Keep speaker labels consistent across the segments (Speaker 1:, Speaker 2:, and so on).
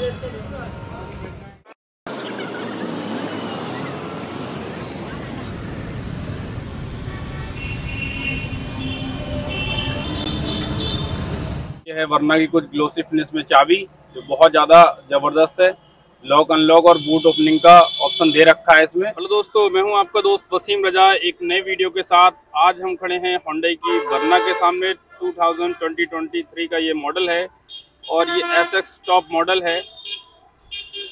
Speaker 1: ये है वरना की कुछ ग्लोसी फिनिश में चाबी, जो बहुत ज़्यादा ज़बरदस्त है। लॉक अनलॉक और बूट ओपनिंग का ऑप्शन दे रखा है इसमें। हेलो दोस्तों, मैं हूँ आपका दोस्त वसीम रजा। एक नए वीडियो के साथ आज हम खड़े हैं होंडई की वरना के सामने। 2020-23 का ये मॉडल है। और ये एस एक्स टॉप मॉडल है।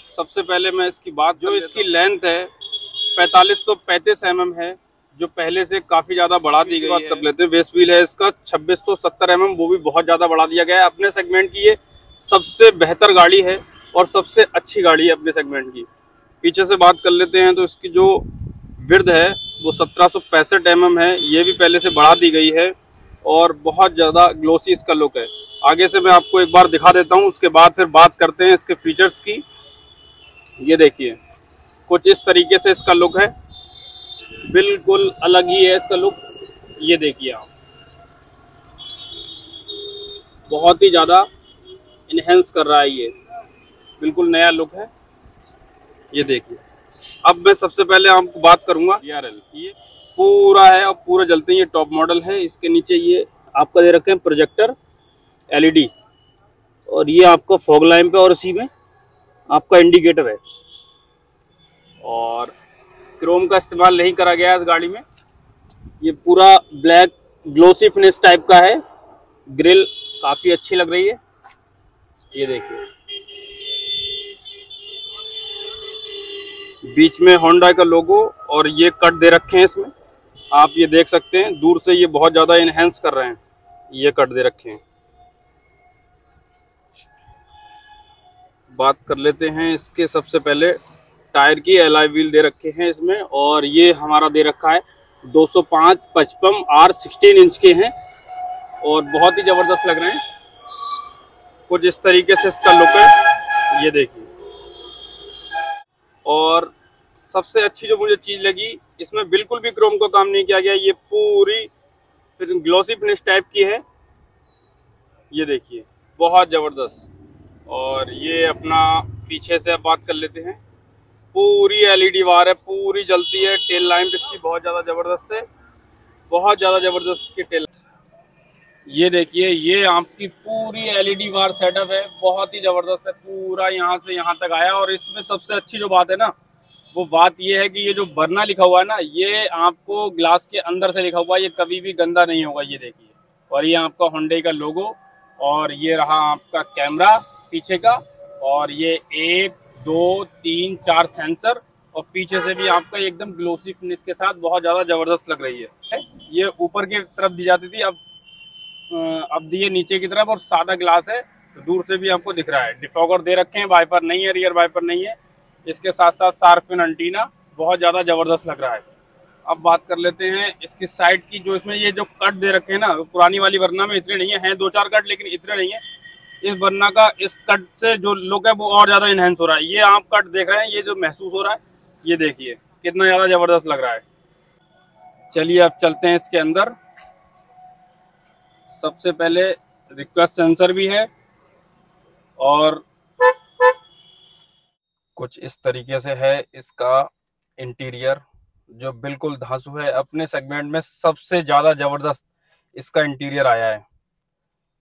Speaker 1: सबसे पहले मैं इसकी बात जो इसकी लेंथ है पैंतालीस सौ पैंतीस एम है जो पहले से काफ़ी ज़्यादा बढ़ा दी गई बात कर लेते हैं। वेस्ट व्हील है इसका छब्बीस सौ सत्तर एम वो भी बहुत ज़्यादा बढ़ा दिया गया है। अपने सेगमेंट की ये सबसे बेहतर गाड़ी है और सबसे अच्छी गाड़ी है अपने सेगमेंट की। पीछे से बात कर लेते हैं तो इसकी जो विर्द है वो सत्रह सौ पैंसठ एम है। ये भी पहले से बढ़ा दी गई है। और बहुत ज़्यादा ग्लोसी इसका लुक है। आगे से मैं आपको एक बार दिखा देता हूँ उसके बाद फिर बात करते हैं इसके फीचर्स की। ये देखिए कुछ इस तरीके से इसका लुक है। बिल्कुल अलग ही है इसका लुक ये देखिए आप। बहुत ही ज़्यादा इनहेंस कर रहा है ये। बिल्कुल नया लुक है। ये देखिए। अब मैं सबसे पहले आपको बात करूँगा। ये पूरा है और पूरा जलते हैं, ये टॉप मॉडल है। इसके नीचे ये आपका दे रखे हैं प्रोजेक्टर एलईडी और ये आपका फॉग लाइन पे और इसी में आपका इंडिकेटर है। और क्रोम का इस्तेमाल नहीं करा गया इस गाड़ी में। ये पूरा ब्लैक ग्लोसी फिनिश टाइप का है। ग्रिल काफ़ी अच्छी लग रही है। ये देखिए। बीच में होंडा का लोगो और ये कट दे रखे हैं इसमें। आप ये देख सकते हैं, दूर से ये बहुत ज़्यादा इनहेंस कर रहे हैं। ये कट दे रखे हैं। बात कर लेते हैं इसके सबसे पहले। टायर की एल आई व्हील दे रखे हैं इसमें और ये हमारा दे रखा है 205 पचपन आर 16 इंच के हैं और बहुत ही ज़बरदस्त लग रहे हैं। कुछ इस तरीके से इसका लुक है। ये देखिए। और सबसे अच्छी जो मुझे चीज़ लगी, इसमें बिल्कुल भी क्रोम का काम नहीं किया गया, ये पूरी ग्लोसी फिनिश टाइप की है। ये देखिए, बहुत ज़बरदस्त। और ये अपना पीछे से अब बात कर लेते हैं। पूरी एलईडी वार है, पूरी जलती है टेल लाइट इसकी बहुत ज़्यादा ज़बरदस्त है। बहुत ज़्यादा ज़बरदस्त इसकी टेल ये देखिए, ये आपकी पूरी एलईडी वार सेटअप है, बहुत ही ज़बरदस्त है, पूरा यहाँ से यहाँ तक आया। और इसमें सबसे अच्छी जो बात है ना वो बात ये है कि ये जो बरना लिखा हुआ है ना, ये आपको ग्लास के अंदर से लिखा हुआ है, ये कभी भी गंदा नहीं होगा, ये देखिए। और ये आपका होंडे का लोगो और ये रहा आपका कैमरा पीछे का और ये एक, दो, तीन, चार सेंसर और पीछे से भी आपका एकदम ग्लोसी फिनिश के साथ बहुत ज़्यादा ज़बरदस्त लग रही है। ये ऊपर की तरफ़ दी जाती थी, अब अब दिए नीचे की तरफ़ और सादा ग्लास है तो दूर से भी आपको दिख रहा है। डिफॉगर दे रखे हैं, वाइपर नहीं है रियर वाइपर नहीं है। इसके साथ साथ सार्फिन अंटीना बहुत ज़्यादा ज़बरदस्त लग रहा है। अब बात कर लेते हैं इसकी साइड की, जो इसमें ये जो कट दे रखे हैं ना पुरानी वाली वरना में इतने नहीं है। हैं दो चार कट लेकिन इतने नहीं है। इस वरना का, इस कट से जो लुक है, वो और ज़्यादा इनहेंस हो रहा है। ये आप कट देख रहे हैं, ये जो महसूस हो रहा है, ये देखिए, कितना ज़्यादा ज़बरदस्त लग रहा है। चलिए अब चलते हैं इसके अंदर। सबसे पहले रिक्वेस्ट सेंसर भी है, और कुछ इस तरीके से है इसका इंटीरियर जो बिल्कुल धांसू है। अपने सेगमेंट में सबसे ज़्यादा ज़बरदस्त इसका इंटीरियर आया है।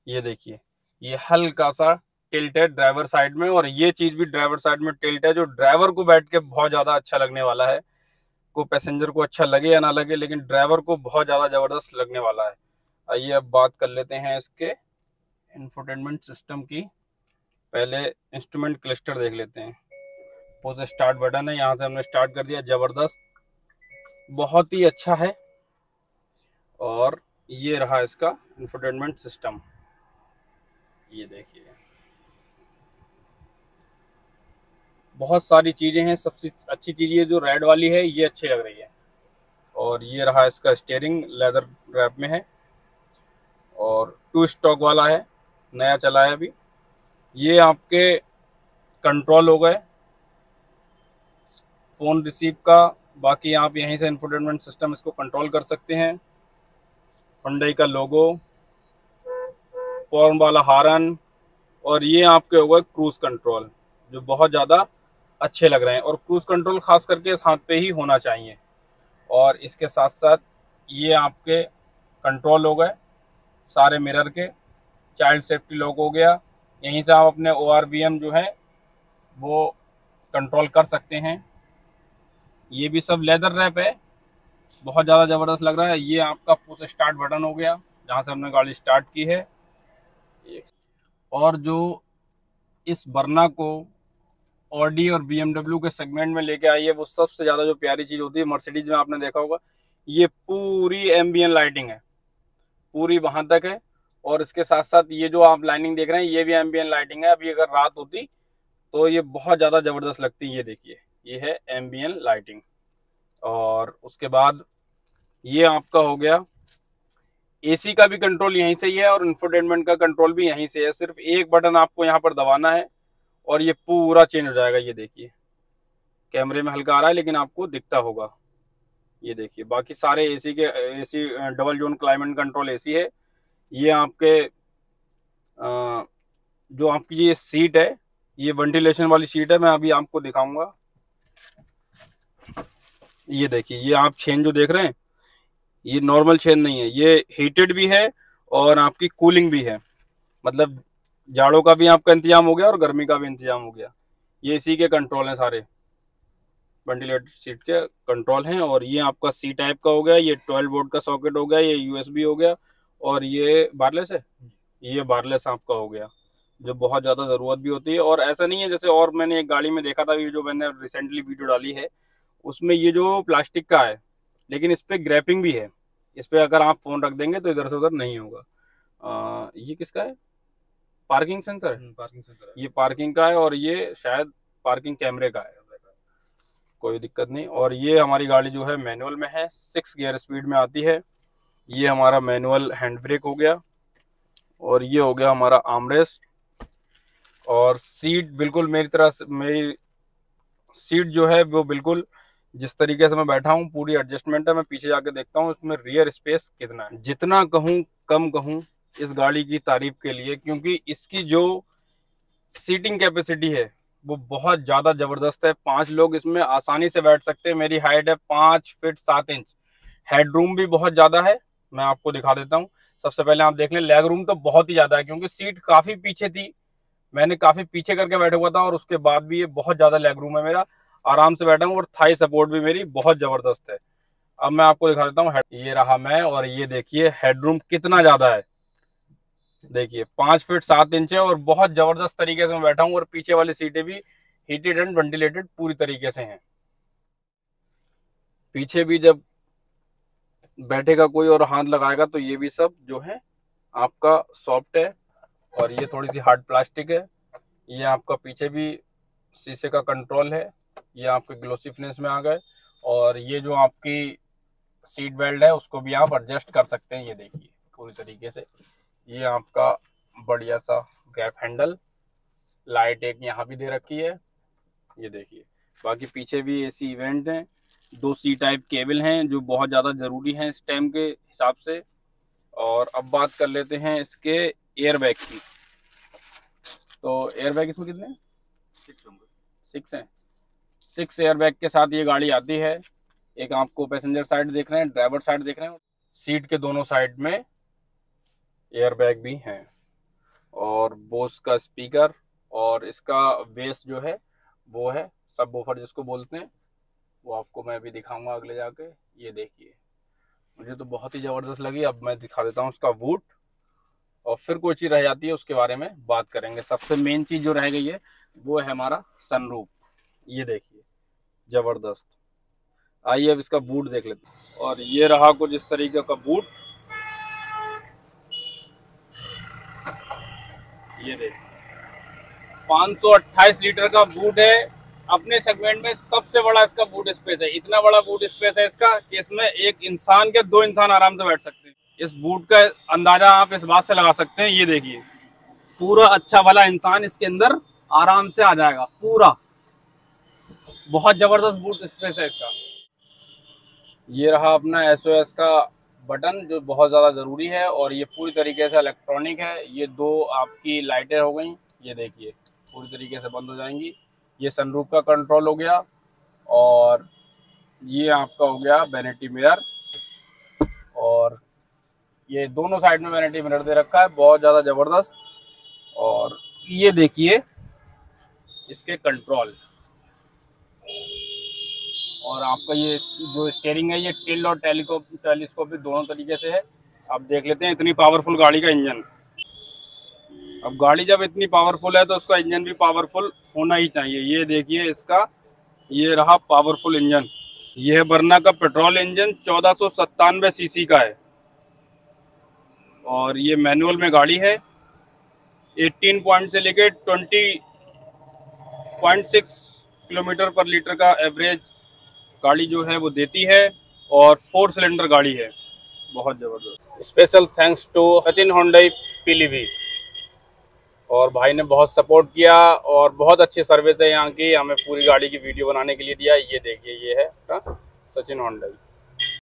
Speaker 1: ये देखिए, ये हल्का सा टिल्ट है ड्राइवर साइड में और ये चीज़ भी ड्राइवर साइड में टिल्ट है, जो ड्राइवर को बैठ के बहुत ज़्यादा अच्छा लगने वाला है। को पैसेंजर को अच्छा लगे या ना लगे, लेकिन ड्राइवर को बहुत ज़्यादा ज़बरदस्त लगने वाला है। आइए अब बात कर लेते हैं इसके इंफोटेनमेंट सिस्टम की। पहले इंस्ट्रूमेंट क्लस्टर देख लेते हैं। पोज स्टार्ट बटन है, यहाँ से हमने स्टार्ट कर दिया, ज़बरदस्त। बहुत ही अच्छा है। और ये रहा इसका इंफोटेनमेंट सिस्टम ये देखिए। बहुत सारी चीज़ें हैं, सबसे अच्छी चीज़ ये जो रेड वाली है, ये अच्छी लग रही है। और ये रहा इसका स्टेयरिंग लेदर रैप में है। और टू स्टॉक वाला है, नया चला है अभी। ये आपके कंट्रोल हो गए। फ़ोन रिसीव का, बाकी आप यहीं से इंफोटेनमेंट सिस्टम इसको कंट्रोल कर सकते हैं। हुंडई का लोगो पॉर्न वाला हारन, और ये आपके होगा क्रूज कंट्रोल जो बहुत ज़्यादा अच्छे लग रहे हैं। और क्रूज कंट्रोल खास करके इस हाथ पे ही होना चाहिए। और इसके साथ साथ ये आपके कंट्रोल हो गए, सारे मिरर के। चाइल्ड सेफ्टी लॉक हो गया। यहीं से आप अपने ओ जो है, वो कंट्रोल कर सकते हैं। ये भी सब लेदर रैप है। बहुत ज़्यादा ज़बरदस्त लग रहा है। ये आपका पुश स्टार्ट बटन हो गया, जहाँ से हमने गाड़ी स्टार्ट की है। और जो इस बरना को ऑडी और बी के सेगमेंट में लेके आई है, वो सबसे ज़्यादा जो प्यारी चीज़ होती है मर्सिडीज में आपने देखा होगा, ये पूरी एम्बियन लाइटिंग है। पूरी वहाँ तक है। और इसके साथ साथ ये जो आप लाइनिंग देख रहे हैं, ये भी एम्बियन लाइटिंग है। अभी अगर रात होती तो ये बहुत ज़्यादा ज़बरदस्त लगती है, ये देखिए। ये है एम्बियन लाइटिंग और उसके बाद ये आपका हो गया एसी का भी कंट्रोल यहीं से ही है और इंफोटेनमेंट का कंट्रोल भी यहीं से है। सिर्फ़ एक बटन आपको यहाँ पर दबाना है और ये पूरा चेंज हो जाएगा। ये देखिए कैमरे में हल्का आ रहा है लेकिन आपको दिखता होगा। ये देखिए, बाकी सारे एसी के AC double zone climate control AC है। ये आपके जो आपकी ये सीट है, ये वेंटिलेशन वाली सीट है, मैं अभी आपको दिखाऊँगा। ये देखिए, ये आप चेन जो देख रहे हैं, ये नॉर्मल चेन नहीं है, ये हीटेड भी है और आपकी कूलिंग भी है। मतलब जाड़ों का भी आपका इंतज़ाम हो गया और गर्मी का भी इंतज़ाम हो गया। ये इसी के कंट्रोल हैं सारे। वेंटिलेटर सीट के कंट्रोल हैं और ये आपका सी टाइप का हो गया, ये ट्वेल्व बोर्ड का सॉकेट हो गया, ये यूएसबी हो गया और ये बारलेस है। ये बारलेस आपका हो गया, जो बहुत ज़्यादा ज़रूरत भी होती है। और ऐसा नहीं है, जैसे और मैंने एक गाड़ी में देखा था जो मैंने रिसेंटली वीडियो डाली है उसमें ये जो प्लास्टिक का है लेकिन इस पर ग्रैपिंग भी है। इस पर अगर आप फ़ोन रख देंगे तो इधर से उधर नहीं होगा। आ, ये किसका है? पार्किंग सेंसर है? पार्किंग हम्म, सेंसर ये पार्किंग का है और ये शायद पार्किंग कैमरे का है। कोई दिक्कत नहीं। और ये हमारी गाड़ी जो है मैनुअल में है सिक्स गियर स्पीड में आती है। ये हमारा मैनुअल हैंड ब्रेक हो गया और ये हो गया हमारा आमरेस और सीट बिल्कुल मेरी तरह मेरी सीट जो है वो बिल्कुल जिस तरीके से मैं बैठा हूँ, पूरी एडजस्टमेंट है, मैं पीछे जाके देखता हूँ इसमें रियर स्पेस कितना है। जितना कहूँ, कम कहूँ, इस गाड़ी की तारीफ़ के लिए, क्योंकि इसकी जो सीटिंग कैपेसिटी है, वो बहुत ज़्यादा ज़बरदस्त है। पाँच लोग इसमें आसानी से बैठ सकते हैं। मेरी हाइट है पाँच फिट सात इंच हेडरूम भी बहुत ज़्यादा है, मैं आपको दिखा देता हूँ। सबसे पहले आप देख लें लेग रूम तो बहुत ही ज़्यादा है, क्योंकि सीट काफ़ी पीछे थी। मैंने काफ़ी पीछे करके बैठा हुआ था और उसके बाद भी ये बहुत ज़्यादा लेग रूम है मेरा। आराम से बैठा हूँ और थाई सपोर्ट भी मेरी बहुत ज़बरदस्त है। अब मैं आपको दिखा देता हूँ ये रहा मैं और ये देखिए हेडरूम कितना ज़्यादा है। देखिए, पाँच फीट सात इंच है और बहुत ज़बरदस्त तरीके से मैं बैठा हूँ और पीछे वाली सीटें भी हीटेड एंड वेंटिलेटेड पूरी तरीके से हैं। पीछे भी जब बैठेगा कोई और हाथ लगाएगा तो ये भी सब जो है आपका सॉफ्ट है और ये थोड़ी सी हार्ड प्लास्टिक है। ये आपका पीछे भी शीशे का कंट्रोल है। ये आपके ग्लोसी फिनिश में आ गए। और ये जो आपकी सीट बेल्ट है उसको भी आप एडजस्ट कर सकते हैं ये देखिए पूरी तरीके से। ये आपका बढ़िया सा गैप हैंडल लाइट एक यहाँ भी दे रखी है। ये देखिए बाकी पीछे भी एसी इवेंट हैं। दो सी टाइप केबल हैं जो बहुत ज़्यादा ज़रूरी हैं इस टाइम के हिसाब से। और अब बात कर लेते हैं इसके एयर बैग की। तो एयर बैग इसमें कितने सिक्स सिक्स हैं। सिक्स एयर बैग के साथ ये गाड़ी आती है। एक आपको पैसेंजर साइड देख रहे हैं, ड्राइवर साइड देख रहे हैं। सीट के दोनों साइड में एयर बैग भी हैं। और बोस का स्पीकर और इसका बेस जो है, वो है सब बोफर जिसको बोलते हैं, वो आपको मैं अभी दिखाऊँगा अगले जाके। ये देखिए। मुझे तो बहुत ही ज़बरदस्त लगी। अब मैं दिखा देता हूँ उसका वूट। और फिर कोई चीज़ रह जाती है, उसके बारे में बात करेंगे। सबसे मेन चीज़ जो रह गई है, वो है हमारा सनरूप ये देखिए, ज़बरदस्त। आइए अब इसका बूट देख लेते और ये रहा कुछ इस तरीके का बूट। ये देख। 528 लीटर का बूट है। अपने सेगमेंट में सबसे बड़ा इसका बूट स्पेस है। इतना बड़ा बूट स्पेस है इसका कि इसमें एक इंसान के दो इंसान आराम से बैठ सकते हैं। इस बूट का अंदाज़ा आप इस बात से लगा सकते हैं। ये देखिए, पूरा अच्छा वाला इंसान इसके अंदर आराम से आ जाएगा। पूरा। बहुत ज़बरदस्त बूट स्पेस है इसका। ये रहा अपना एसओएस का बटन जो बहुत ज़्यादा ज़रूरी है और ये पूरी तरीके से इलेक्ट्रॉनिक है। ये दो आपकी लाइटें हो गई। ये देखिए, पूरी तरीके से बंद हो जाएँगी। ये सनरूफ का कंट्रोल हो गया और ये आपका हो गया बैनिटी मिरर और ये दोनों साइड में वैनिटी मिरर दे रखा है। बहुत ज़्यादा ज़बरदस्त और ये देखिए, इसके कंट्रोल और आपका ये जो स्टेयरिंग है, ये टिल और टेलीको टेलीस्कोपिक दोनों तरीके से है। आप देख लेते हैं, इतनी पावरफुल गाड़ी का इंजन अब गाड़ी जब इतनी पावरफुल है तो उसका इंजन भी पावरफुल होना ही चाहिए। ये देखिए इसका, ये रहा पावरफुल इंजन ये है बर्ना का पेट्रोल इंजन चौदह सीसी का है। और ये मैनुअल में गाड़ी है। 18 पॉइंट से लेके 20.6 किलोमीटर पर लीटर का एवरेज गाड़ी जो है वो देती है और फोर सिलेंडर गाड़ी है। बहुत ज़बरदस्त। Special thanks to Sachin Hyundai पीलीवी और भाई ने बहुत सपोर्ट किया और बहुत अच्छी सर्विस है यहाँ की। हमें पूरी गाड़ी की वीडियो बनाने के लिए दिया। ये देखिए, ये है, सचिन होंडई।